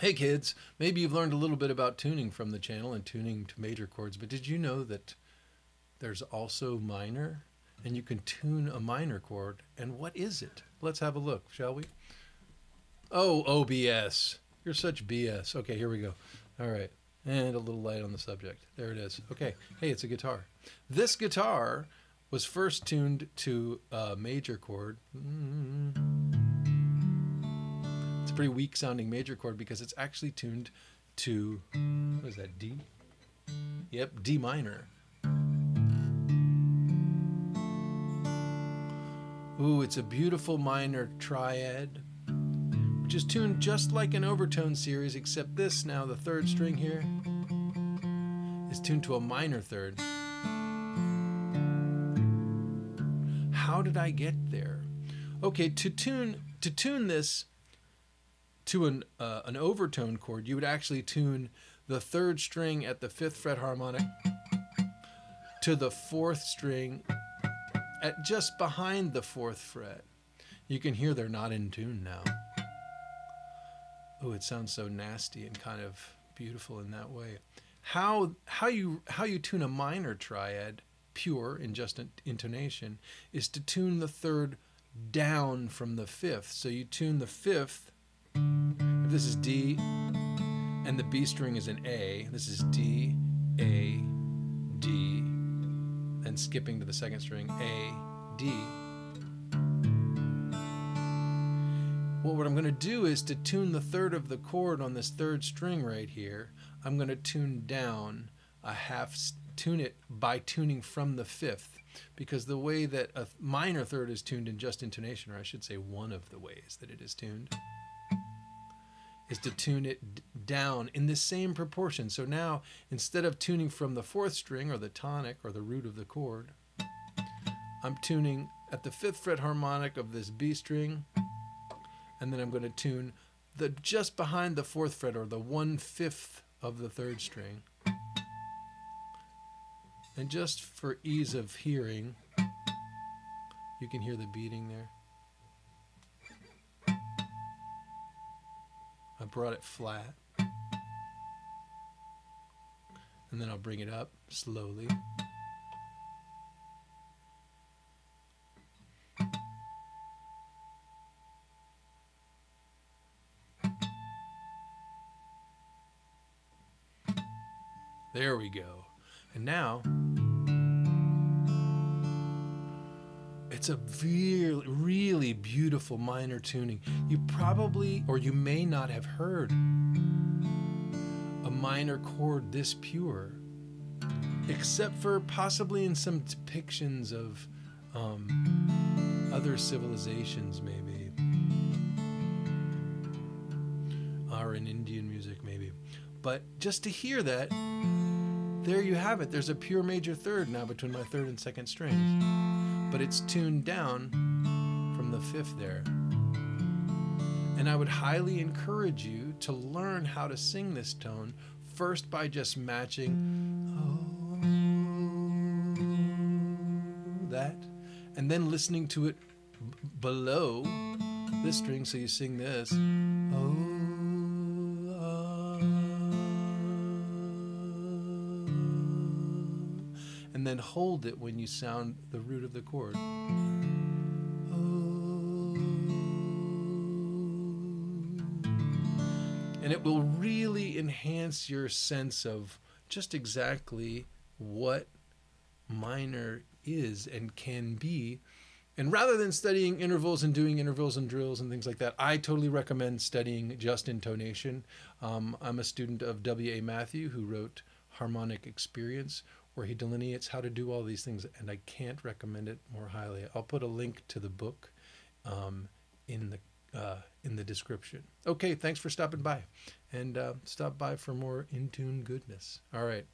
Hey kids, maybe you've learned a little bit about tuning from the channel and tuning to major chords, but did you know that there's also minor and you can tune a minor chord? And what is it? Let's have a look, shall we? Oh, OBS. You're such BS. Okay, here we go. All right. And a little light on the subject. There it is. Okay. Hey, it's a guitar. This guitar was first tuned to a major chord. It's a pretty weak sounding major chord because it's actually tuned to, what is that, D? Yep, D minor. Ooh, it's a beautiful minor triad, which is tuned just like an overtone series, except this now, the third string here, is tuned to a minor third. How did I get there? Okay, to tune to tune this to an uh, an overtone chord, you would actually tune the third string at the fifth fret harmonic to the fourth string at just behind the fourth fret. You can hear they're not in tune now. Oh, it sounds so nasty and kind of beautiful in that way. How how you how you tune a minor triad pure in just intonation is to tune the third down from the fifth. So you tune the fifth, if this is D and the B string is an A, this is D, A, D, and skipping to the second string, A, D. Well, what I'm going to do is to tune the third of the chord on this third string right here, I'm going to tune down a half tune it by tuning from the fifth because the way that a minor third is tuned in just intonation, or I should say one of the ways that it is tuned, is to tune it down in the same proportion. So now, instead of tuning from the fourth string or the tonic or the root of the chord, I'm tuning at the fifth fret harmonic of this B string, and then I'm going to tune the just behind the fourth fret or the one fifth of the third string. And just for ease of hearing, you can hear the beating there. Brought it flat. And then I'll bring it up slowly. There we go. And now, it's a really, really beautiful minor tuning. You probably, or you may not have heard a minor chord this pure, except for possibly in some depictions of um, other civilizations, maybe, or in Indian music, maybe. But just to hear that, there you have it. There's a pure major third now between my third and second strings. But it's tuned down from the fifth there. And I would highly encourage you to learn how to sing this tone first by just matching oh, that, and then listening to it b- below this string. So you sing this. Oh. Then hold it when you sound the root of the chord. And it will really enhance your sense of just exactly what minor is and can be. And rather than studying intervals and doing intervals and drills and things like that, I totally recommend studying just intonation. Um, I'm a student of W.A. Mathieu, who wrote Harmonic Experience, where he delineates how to do all these things, and I can't recommend it more highly. I'll put a link to the book um, in the uh, in the description. Okay, thanks for stopping by, and uh, stop by for more in tune goodness. All right.